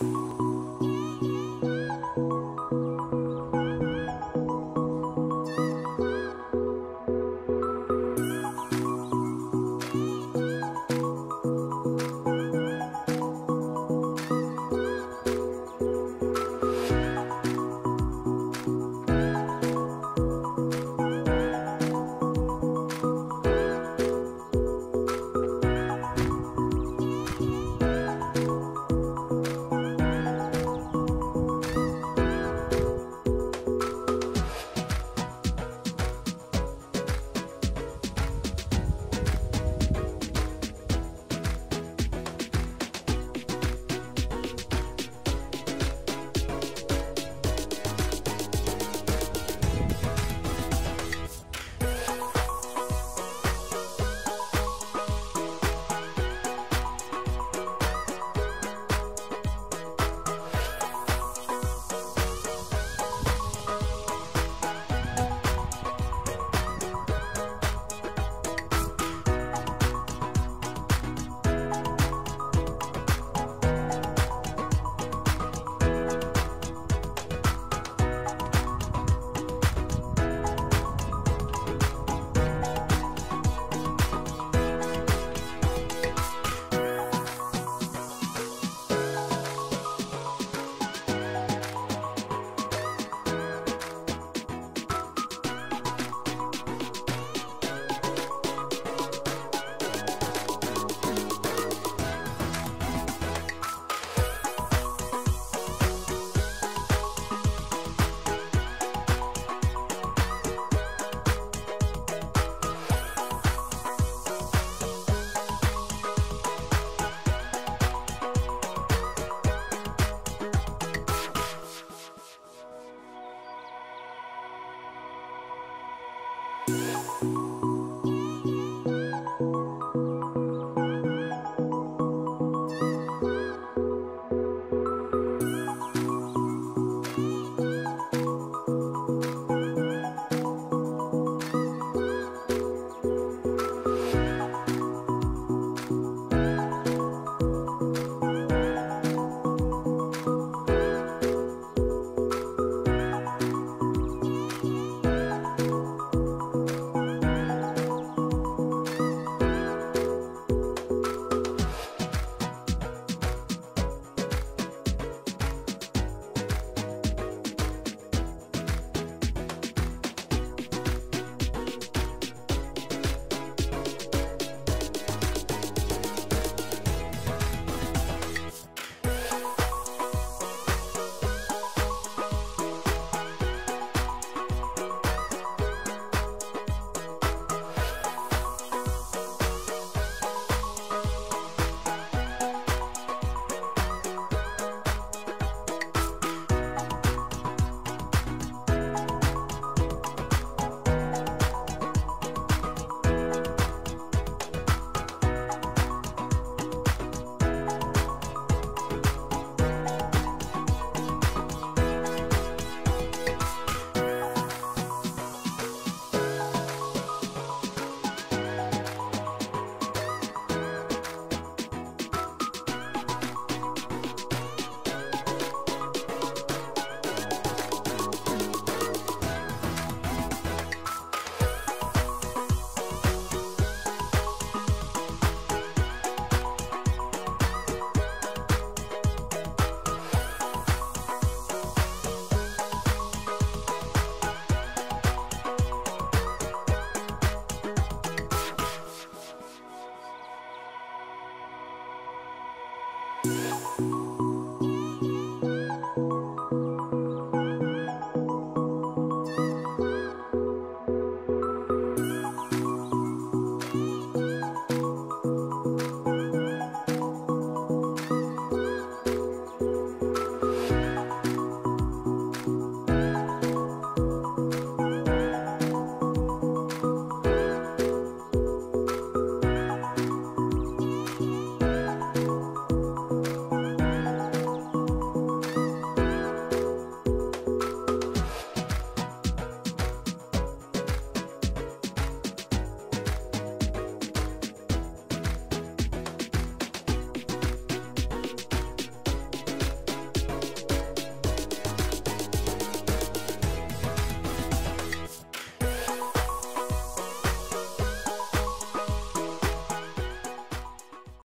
Bye.